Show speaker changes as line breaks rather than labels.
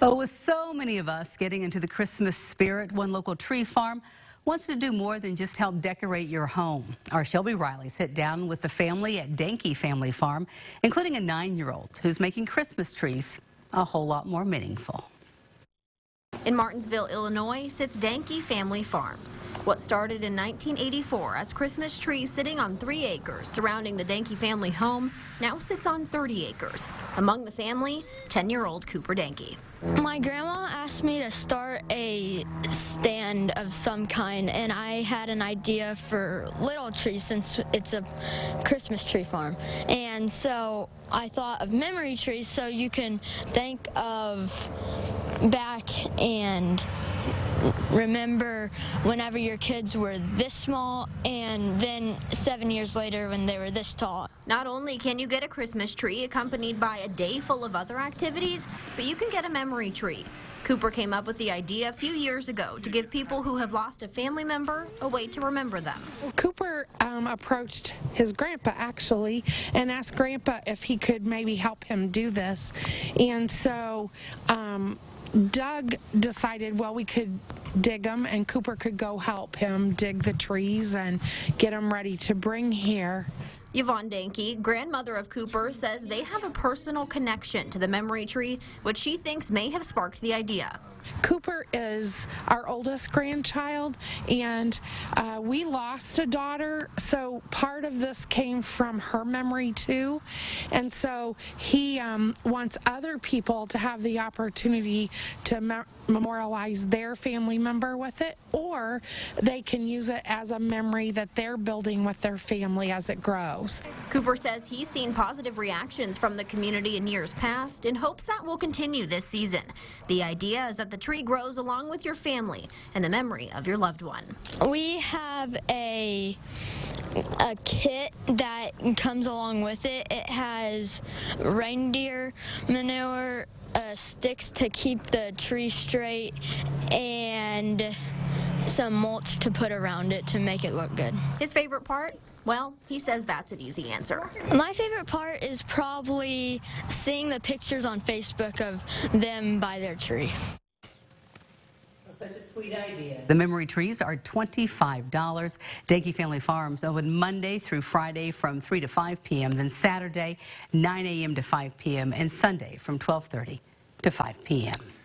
Oh, with so many of us getting into the Christmas spirit, one local tree farm wants to do more than just help decorate your home. Our Shelby Riley sit down with the family at Dahnke Family Farm, including a nine-year-old who's making Christmas trees a whole lot more meaningful.
In Martinsville, Illinois, sits Dahnke Family Farms. What started in 1984 as Christmas trees sitting on three acres surrounding the Dahnke family home now sits on 30 acres. Among the family, 10-year-old Cooper Dahnke.
My grandma asked me to start a stand of some kind, and I had an idea for little trees since it's a Christmas tree farm. And so I thought of memory trees so you can think of back and remember whenever your kids were this small and then seven years later when they were this tall.
Not only can you get a Christmas tree accompanied by a day full of other activities, but you can get a memory tree. Cooper came up with the idea a few years ago to give people who have lost a family member a way to remember them.
Cooper um, approached his grandpa actually and asked grandpa if he could maybe help him do this. And so um, Doug decided, well, we could dig them and Cooper could go help him dig the trees and get them ready to bring here.
Yvonne Dahnke, grandmother of Cooper, says they have a personal connection to the memory tree, which she thinks may have sparked the idea.
Cooper is our oldest grandchild, and uh, we lost a daughter, so part of this came from her memory too. And so he um, wants other people to have the opportunity to me memorialize their family member with it, or they can use it as a memory that they're building with their family as it grows.
Cooper says he's seen positive reactions from the community in years past and hopes that will continue this season. The idea is that the tree grows along with your family and the memory of your loved one.
We have a a kit that comes along with it. It has reindeer manure, uh, sticks to keep the tree straight, and some mulch to put around it to make it look good.
His favorite part? Well, he says that's an easy answer.
My favorite part is probably seeing the pictures on Facebook of them by their tree.
Such a sweet idea. The memory trees are $25. Dahnke Family Farms open Monday through Friday from 3 to 5 p.m., then Saturday 9 a.m. to 5 p.m., and Sunday from 12.30 to 5 p.m.